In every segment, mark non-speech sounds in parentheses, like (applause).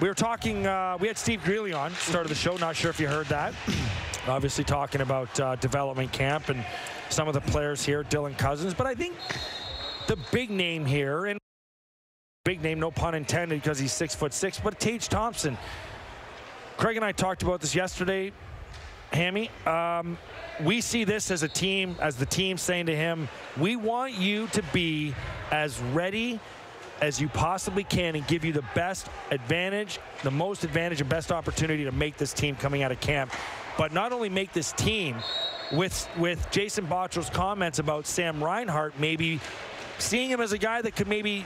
we were talking, uh, we had Steve Greeley on, start of the show. Not sure if you heard that. (clears throat) Obviously, talking about uh, development camp and some of the players here, Dylan Cozens. But I think the big name here, and big name, no pun intended, because he's six foot six, but Tage Thompson. Craig and I talked about this yesterday, Hammy. Um, we see this as a team, as the team saying to him, we want you to be as ready as you possibly can and give you the best advantage, the most advantage and best opportunity to make this team coming out of camp. But not only make this team, with with Jason Botterill's comments about Sam Reinhart maybe seeing him as a guy that could maybe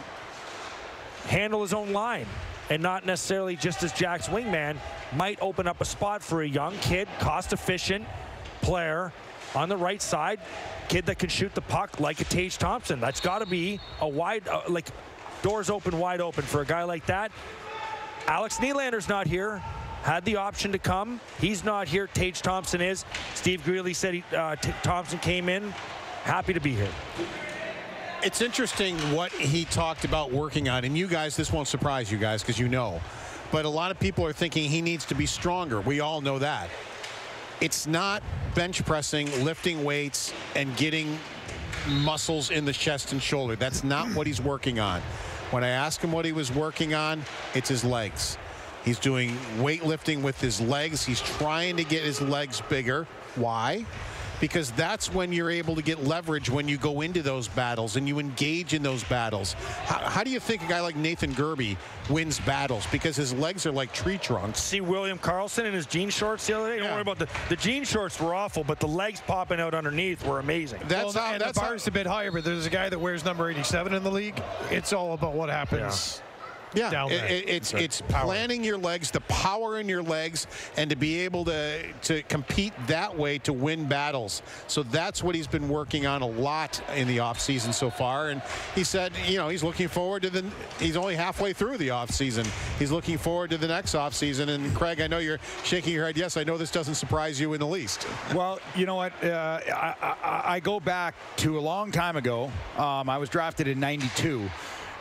handle his own line and not necessarily just as Jack's wingman might open up a spot for a young kid, cost efficient player on the right side, kid that can shoot the puck like a Tage Thompson. That's got to be a wide, uh, like doors open wide open for a guy like that. Alex Nylander's not here. Had the option to come. He's not here. Tage Thompson is. Steve Greeley said he, uh, Thompson came in. Happy to be here. It's interesting what he talked about working on. And you guys, this won't surprise you guys because you know. But a lot of people are thinking he needs to be stronger. We all know that. It's not bench pressing, lifting weights, and getting muscles in the chest and shoulder. That's not what he's working on. When I ask him what he was working on, it's his legs. He's doing weightlifting with his legs. He's trying to get his legs bigger. Why? Because that's when you're able to get leverage when you go into those battles and you engage in those battles. How, how do you think a guy like Nathan Gerbe wins battles? Because his legs are like tree trunks. See William Carlson in his jean shorts the other day? Yeah. Don't worry about the, the jean shorts were awful, but the legs popping out underneath were amazing. That's well, how, and that's the bar's how, a bit higher, but there's a guy that wears number 87 in the league. It's all about what happens. Yeah yeah, it, it's it's planning your legs, the power in your legs, and to be able to to compete that way to win battles. So that's what he's been working on a lot in the offseason so far. And he said, you know, he's looking forward to the. He's only halfway through the offseason. He's looking forward to the next offseason. And Craig, I know you're shaking your head. Yes, I know this doesn't surprise you in the least. Well, you know what? Uh, I, I, I, go back to a long time ago. Um, I was drafted in '92.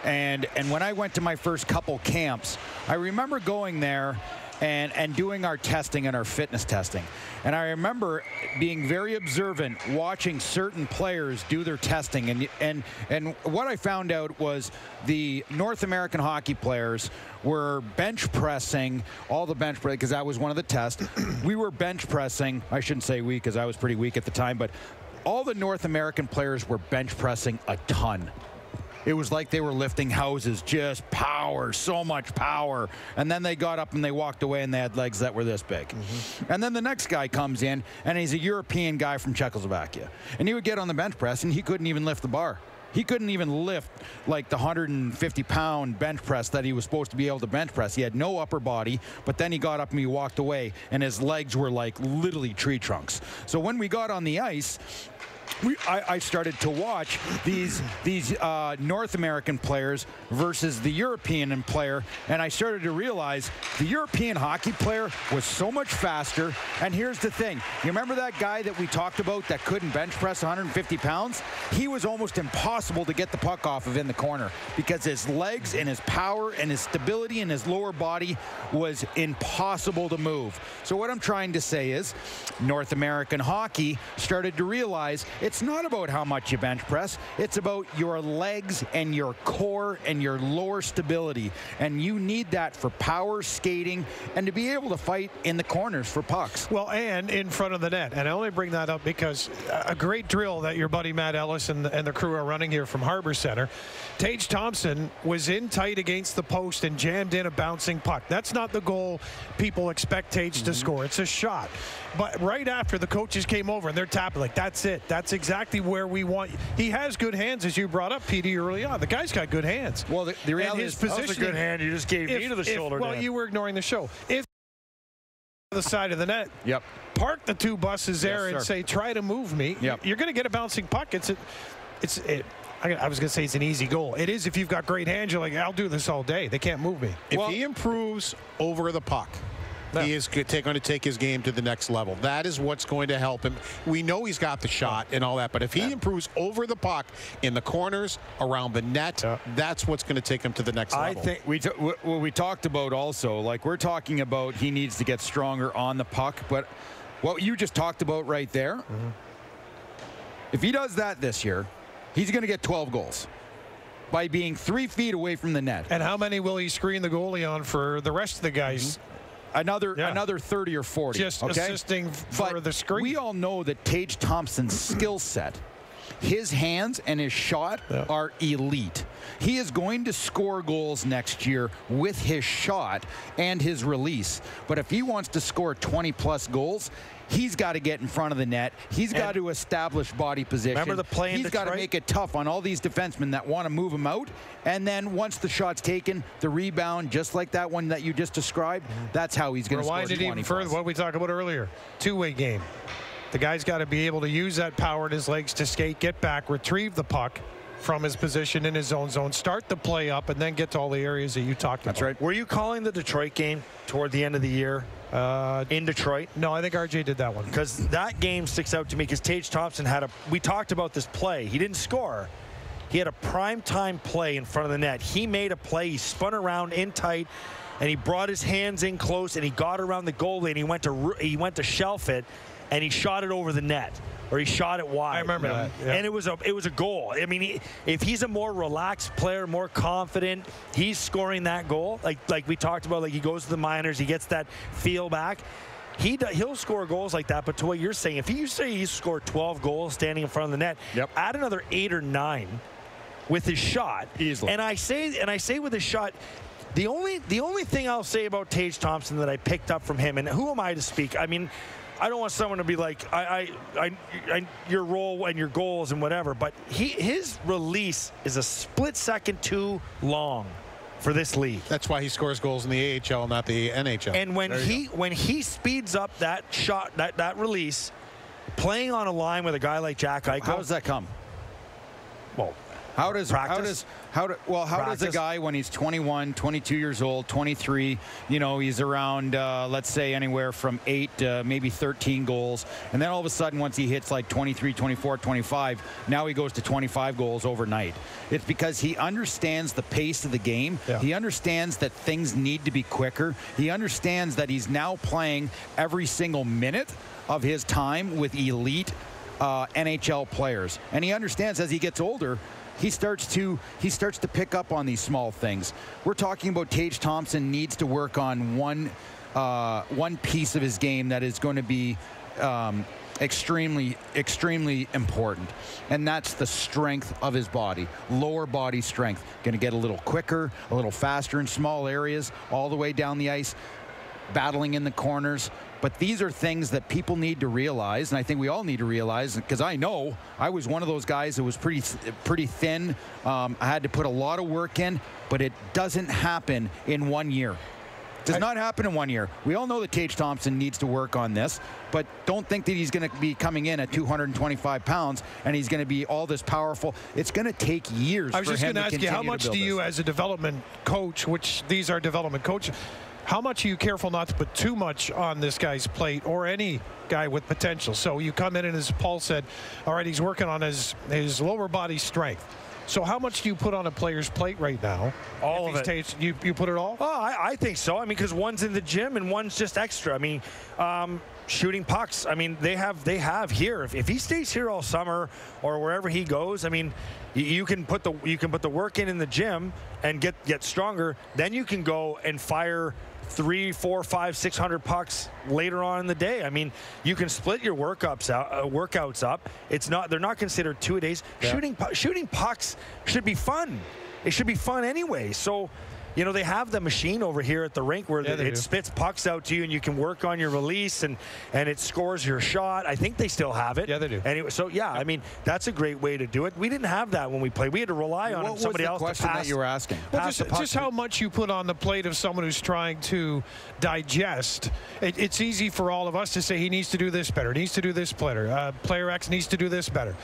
And and when I went to my first couple camps, I remember going there and and doing our testing and our fitness testing. And I remember being very observant, watching certain players do their testing. And and and what I found out was the North American hockey players were bench pressing all the bench press because that was one of the tests. (clears throat) we were bench pressing. I shouldn't say we because I was pretty weak at the time, but all the North American players were bench pressing a ton. It was like they were lifting houses, just power, so much power. And then they got up and they walked away and they had legs that were this big. Mm-hmm. And then the next guy comes in and he's a European guy from Czechoslovakia. And he would get on the bench press and he couldn't even lift the bar. He couldn't even lift like the 150 pound bench press that he was supposed to be able to bench press. He had no upper body, but then he got up and he walked away, and his legs were like literally tree trunks. So when we got on the ice, we, I, I, started to watch these these uh, North American players versus the European player, and I started to realize the European hockey player was so much faster. And here's the thing: you remember that guy that we talked about that couldn't bench press 150 pounds? He was almost impossible to get the puck off of in the corner because his legs and his power and his stability in his lower body was impossible to move. So what I'm trying to say is, North American hockey started to realize it's not about how much you bench press. It's about your legs and your core and your lower stability. And you need that for power skating and to be able to fight in the corners for pucks. Well, and in front of the net. And I only bring that up because a great drill that your buddy Matt Ellis and the, and the crew are running here from Harbor Center. Tage Thompson was in tight against the post and jammed in a bouncing puck. That's not the goal people expect Tage mm-hmm. to score. It's a shot. But right after the coaches came over and they're tapping like that's it. That's exactly where we want. He has good hands, as you brought up, PD, early on. The guy's got good hands. Well, the, the reality his is, position, that was a good hand. You just gave if, me to the if, shoulder. Well, Dan. you were ignoring the show. If the side of the net. Yep. Park the two buses there yes, and say, try to move me. Yep. You're going to get a bouncing puck. It's, a, it's, it, I, was going to say it's an easy goal. It is if you've got great hands. You're like, I'll do this all day. They can't move me. If well, he improves over the puck, He is going to take his game to the next level. That is what's going to help him. We know he's got the shot and all that, but if he improves over the puck in the corners, around the net, Yeah. that's what's going to take him to the next level. I think We what what we talked about also, like we're talking about, he needs to get stronger on the puck. But what you just talked about right there, mm-hmm. if he does that this year, he's going to get 12 goals by being three feet away from the net. And how many will he screen the goalie on for the rest of the guys? Mm-hmm. Another Yeah. another 30 or 40. Just okay? assisting for But the screen. We all know that Tage Thompson's skill set, his hands and his shot Yeah. are elite. He is going to score goals next year with his shot and his release. But if he wants to score 20 plus goals, he's got to get in front of the net. He's got to establish body position. Remember the play in He's got to make it tough on all these defensemen that want to move him out. And then once the shot's taken, the rebound, just like that one that you just described, mm-hmm. that's how he's going to score Rewind it 20 even further. What we talked about earlier, two-way game. The guy's got to be able to use that power in his legs to skate, get back, retrieve the puck from his position in his own zone, start the play up, and then get to all the areas that you talked That's about. right. were you calling the Detroit game toward the end of the year Uh, in Detroit? no, I think RJ did that one. because that game sticks out to me because Tage Thompson had a we talked about this play he didn't score he had a prime time play in front of the net he made a play he spun around in tight and he brought his hands in close and he got around the goalie and he went to he went to shelf it and he shot it over the net or he shot it wide. I remember that, yeah. And it was a it was a goal. I mean, he, if he's a more relaxed player, more confident, he's scoring that goal. Like like we talked about, like he goes to the minors, he gets that feel back. He do, he'll score goals like that. But to what you're saying, if you say he scored 12 goals standing in front of the net, Yep. add another eight or nine with his shot Easily. And I say and I say with his shot. The only the only thing I'll say about Tage Thompson that I picked up from him, and who am I to speak? I mean, I don't want someone to be like, I, I, I, I your role and your goals and whatever, but he his release is a split second too long for this league. That's why he scores goals in the AHL, not the NHL. And when he when he speeds up that shot, that that release, playing on a line with a guy like Jack Eichel, How does that come? well, How does how does how do, well how does a guy when he's 21, 22 years old, 23, you know, he's around uh, let's say anywhere from 8 to maybe 13 goals and then all of a sudden once he hits like 23, 24, 25, now he goes to 25 goals overnight. It's because he understands the pace of the game. Yeah. He understands that things need to be quicker. He understands that he's now playing every single minute of his time with elite uh, NHL players, and he understands as he gets older, he starts to he starts to pick up on these small things. We're talking about Tage Thompson needs to work on one uh, one piece of his game that is going to be. Um, extremely extremely important and that's the strength of his body lower body strength going to get a little quicker a little faster in small areas all the way down the ice battling in the corners. But these are things that people need to realize, and I think we all need to realize because I know I was one of those guys that was pretty pretty thin. Um, I had to put a lot of work in, but it doesn't happen in one year. Does not happen in one year. We all know that Tage Thompson needs to work on this, but don't think that he's going to be coming in at 225 pounds and he's going to be all this powerful. It's going to take years. I was just going to ask you, how much do you, as a development coach, which these are development coaches, how much are you careful not to put too much on this guy's plate or any guy with potential? So you come in and, as Paul said, all right, he's working on his his lower body strength. So how much do you put on a player's plate right now? All If of it. you, you put it all? Oh, I, I think so. I mean, because one's in the gym and one's just extra. I mean, um, shooting pucks. I mean, they have they have here. If, if he stays here all summer or wherever he goes, I mean, you, you can put the you can put the work in in the gym and get get stronger. Then you can go and fire three, four, five, six hundred pucks later on in the day. I mean, you can split your workups out, uh, workouts up. It's not they're not considered two days. Shooting shooting pucks should be fun. It should be fun anyway. So. You know, they have the machine over here at the rink where Yeah, the- it do. spits pucks out to you and you can work on your release and, and it scores your shot. I think they still have it. Yeah, they do. Anyway, so, yeah, I mean, that's a great way to do it. We didn't have that when we played. We had to rely on What was somebody the else question to pass. that you were asking? Well, just, just how much you put on the plate of someone who's trying to digest. It, it's easy for all of us to say he needs to do this better, he needs to do this better. Uh, player X needs to do this better.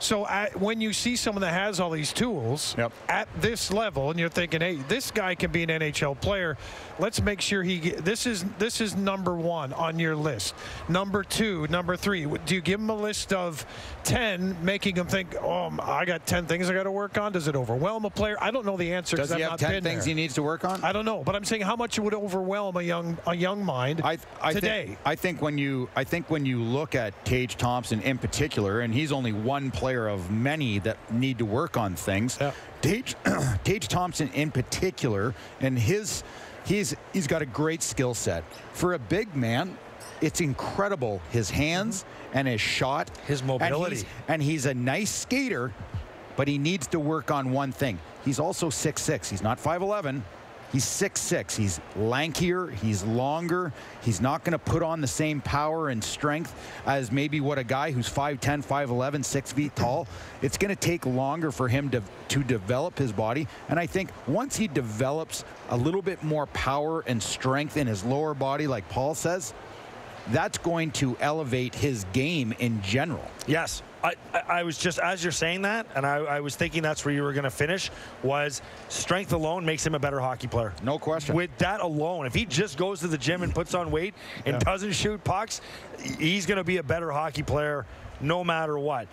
So at, when you see someone that has all these tools Yep. at this level, and you're thinking, "Hey, this guy can be an NHL player," let's make sure he. Get, this is this is number one on your list. Number two, number three. Do you give him a list of ten, making him think, "Oh, I got ten things I got to work on"? Does it overwhelm a player? I don't know the answer. Does he I've have not 10 things there. he needs to work on? I don't know, but I'm saying how much it would overwhelm a young a young mind I, I today. Think, I think when you I think when you look at Tage Thompson in particular, and he's only one player of many that need to work on things. Yeah. Tage, (clears throat) Tage Thompson in particular, and his he's he's got a great skill set for a big man. It's incredible his hands mm-hmm. and his shot, His and mobility. he's- and he's a nice skater, but he needs to work on one thing. He's also 6'6. He's not 5'11. He's 6'6. He's lankier. He's longer. He's not going to put on the same power and strength as maybe what a guy who's 5'10, 5'11, 6 feet tall. It's going to take longer for him to, to develop his body. And I think once he develops a little bit more power and strength in his lower body, like Paul says, that's going to elevate his game in general. Yes. I, I, was just, as you're saying that, and I, I was thinking that's where you were going to finish, was strength alone makes him a better hockey player. No question. With that alone, if he just goes to the gym and puts on weight and doesn't shoot pucks, he's going to be a better hockey player no matter what.